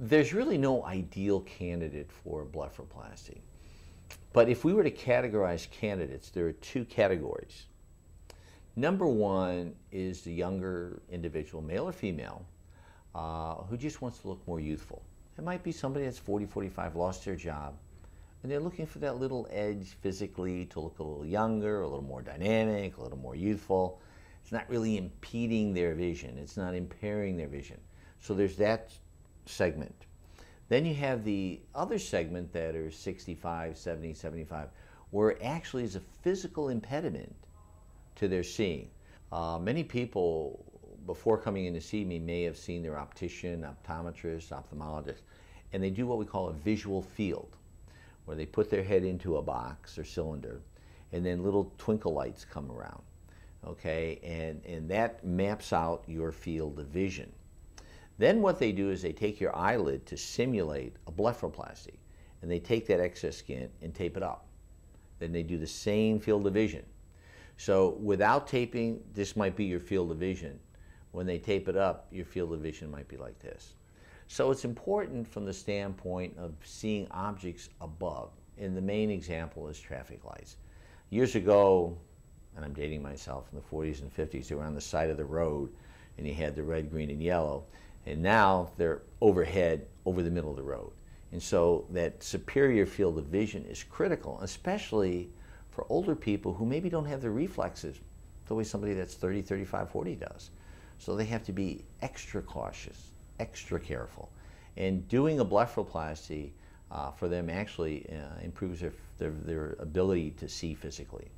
There's really no ideal candidate for blepharoplasty. But if we were to categorize candidates, there are two categories. Number one is the younger individual, male or female, uh, who just wants to look more youthful. It might be somebody that's 40, 45, lost their job, and they're looking for that little edge physically to look a little younger, a little more dynamic, a little more youthful. It's not really impeding their vision. It's not impairing their vision. So there's that segment. Then you have the other segment that are 65, 70, 75, where it actually is a physical impediment to their seeing. Uh, many people, before coming in to see me, may have seen their optician, optometrist, ophthalmologist, and they do what we call a visual field, where they put their head into a box or cylinder, and then little twinkle lights come around, okay, and, and that maps out your field of vision. Then what they do is they take your eyelid to simulate a blepharoplasty, and they take that excess skin and tape it up. Then they do the same field of vision. So without taping, this might be your field of vision. When they tape it up, your field of vision might be like this. So it's important from the standpoint of seeing objects above. And the main example is traffic lights. Years ago, and I'm dating myself, in the 40s and 50s, they were on the side of the road, and you had the red, green, and yellow and now they're overhead over the middle of the road. And so that superior field of vision is critical, especially for older people who maybe don't have the reflexes the way somebody that's 30, 35, 40 does. So they have to be extra cautious, extra careful. And doing a blepharoplasty uh, for them actually uh, improves their, their, their ability to see physically.